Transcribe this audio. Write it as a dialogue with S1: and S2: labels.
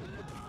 S1: Yeah.